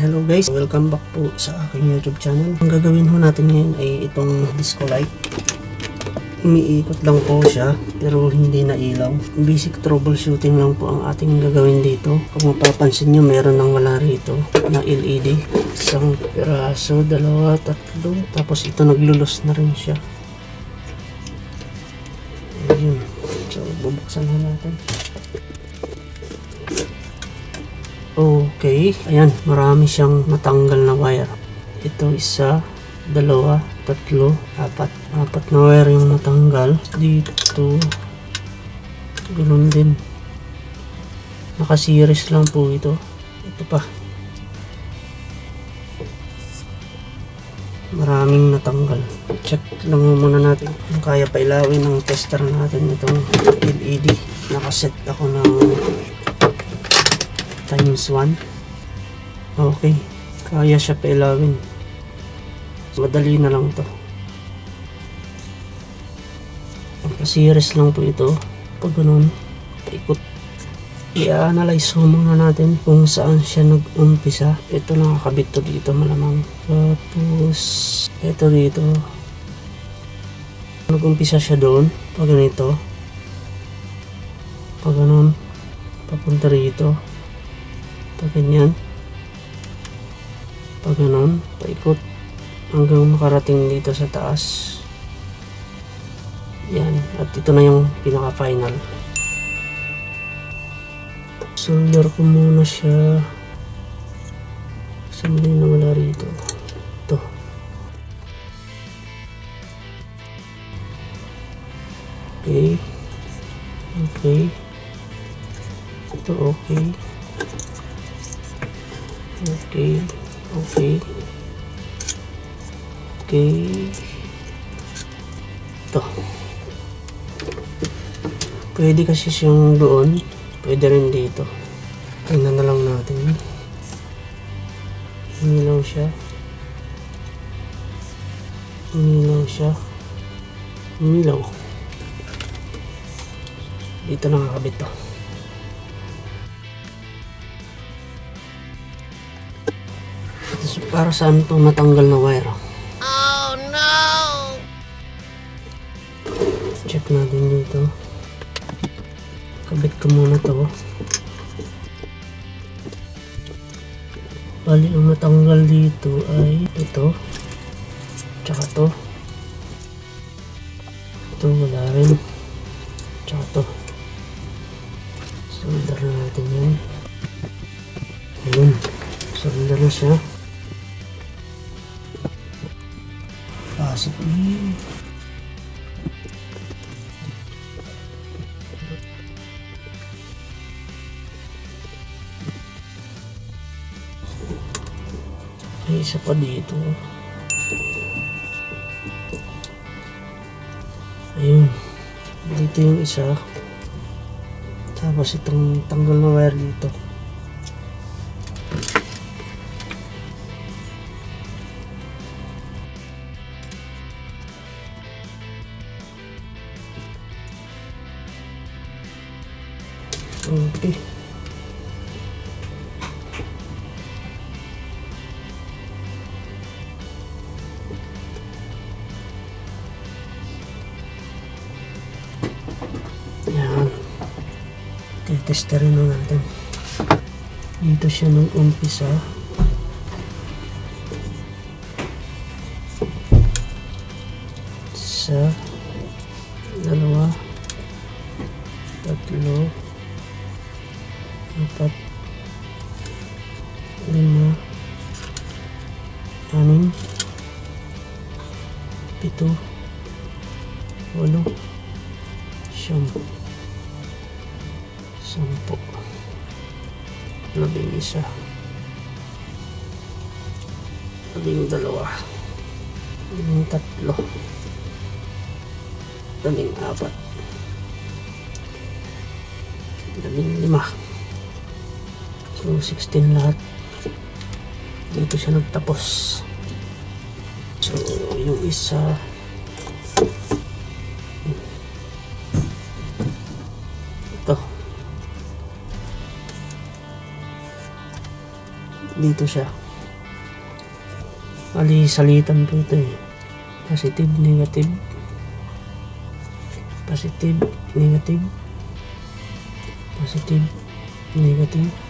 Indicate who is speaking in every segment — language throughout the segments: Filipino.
Speaker 1: Hello guys, welcome back po sa aking YouTube channel. Ang gagawin ho natin ngayon ay itong disco light. Umiikot lang po siya pero hindi na ilaw. Basic troubleshooting lang po ang ating gagawin dito. Kung mapapansin nyo, meron nang wala rito na LED. Isang piraso, dalawa, tatlo. Tapos ito naglulos na rin siya. Ayun. So, bubuksan na natin. Okay. Ayan, marami siyang matanggal na wire. Ito isa, dalawa, tatlo, apat. Apat na wire yung natanggal. Dito, ganun din. Naka-series lang po ito. Ito pa. Maraming natanggal. Check lang muna natin kung kaya pa ilawin ng tester natin itong LED. Nakaset ako ng times 1 okay kaya siya pailawin. Madali na lang to. Series lang po ito. Pag ganun paikot. I-analyze ho muna natin kung saan siya nag-umpisa. Ito nakakabit to dito malamang. Tapos ito dito. Nag-umpisa siya doon pag ganito. Pag ganun papunta rito pag ganyan. Pag ganon paikot. Hanggang makarating dito sa taas. Yan. At ito na yung pinaka final solder ko muna siya. Saan na wala rito. Ito. Okay. Okay. Ito okay Okay. Okay. Okay. Ito. Pwede kasi siyang doon. Pwede rin dito. Tingnan na lang natin. Umilaw siya. Umilaw siya. Umilaw. Dito nakakabit to. Para saan itong natanggal na wire?
Speaker 2: Oh no!
Speaker 1: check natin dito. Kabit ko muna to. Bali ang natanggal dito ay ito. Tsaka to. Ito wala rin. Tsaka to. Solder na natin yan. Ayun. Solder na siya Pasok ni. May isa pa dito. Ayun. Dito yung isa. Tapos itong tanggal na wire dito. Okay. Yan. Titesterin na natin. Dito siya nung umpisa. Isa. Dalawa. Tatlo apat lima anim. Pito. Walo. Siyam. Sampo. Labing isa. Labing dalawa. Labing tatlo. Labing apat. Labing lima So, 16 lahat. Dito siya nagtapos. So, yung isa ito. Dito siya. Ali, salitan po ito eh. Positive, negative. Positive, negative. Positive, negative.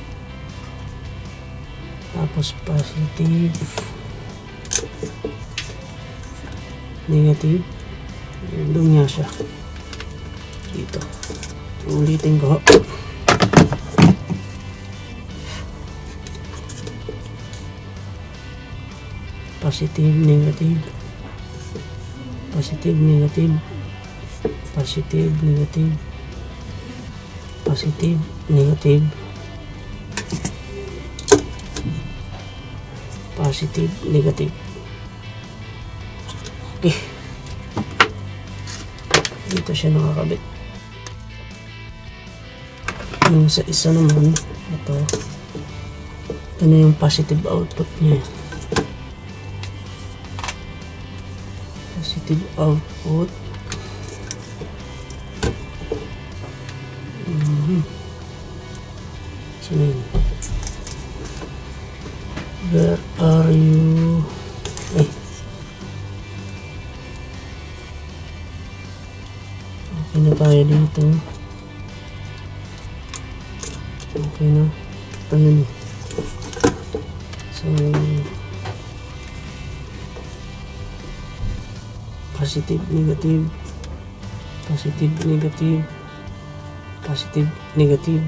Speaker 1: Tapos positive. Negative. Doon niya siya. Dito. Ulitin ko. Positive, negative. Positive, negative. Positive, negative. Positive, negative. Positive, negative. Okay. Dito siya nakakabit. Yung sa isa naman, ito. Ito na yung positive output niya. Positive output. Mhm. Okay na tayo dito. Okay na. Eh. So, positive, negative, positive, negative, positive, negative.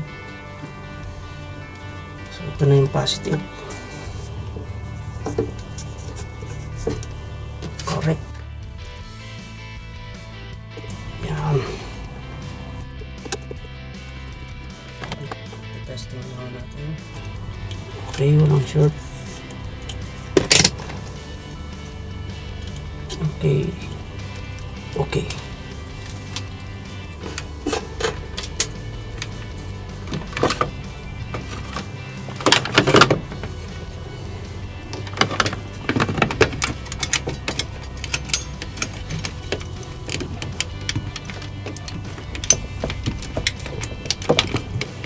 Speaker 1: So, ito na yung positive. Okay, walang short. Okay. Okay.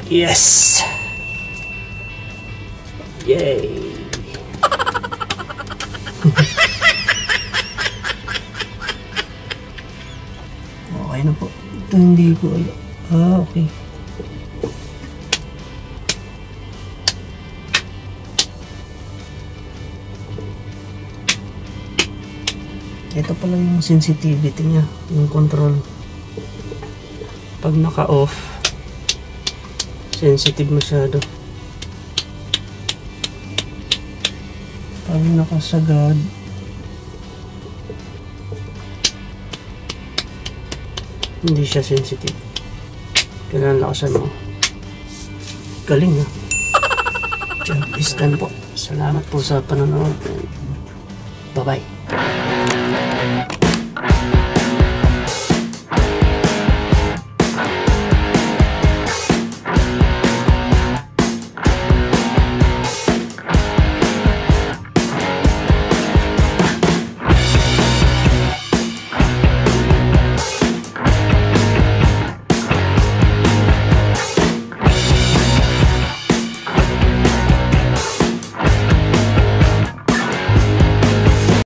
Speaker 1: Yes! Yay! okay na po. Ito hindi ko alam. Ah, okay. Ito pala yung sensitivity niya, yung control. Pag naka-off, sensitive masyado. Pag nakasagad, hindi siya sensitive. Kailangan lakasan mo. Galing ha. Job is done po. Salamat po sa panonood. Bye-bye.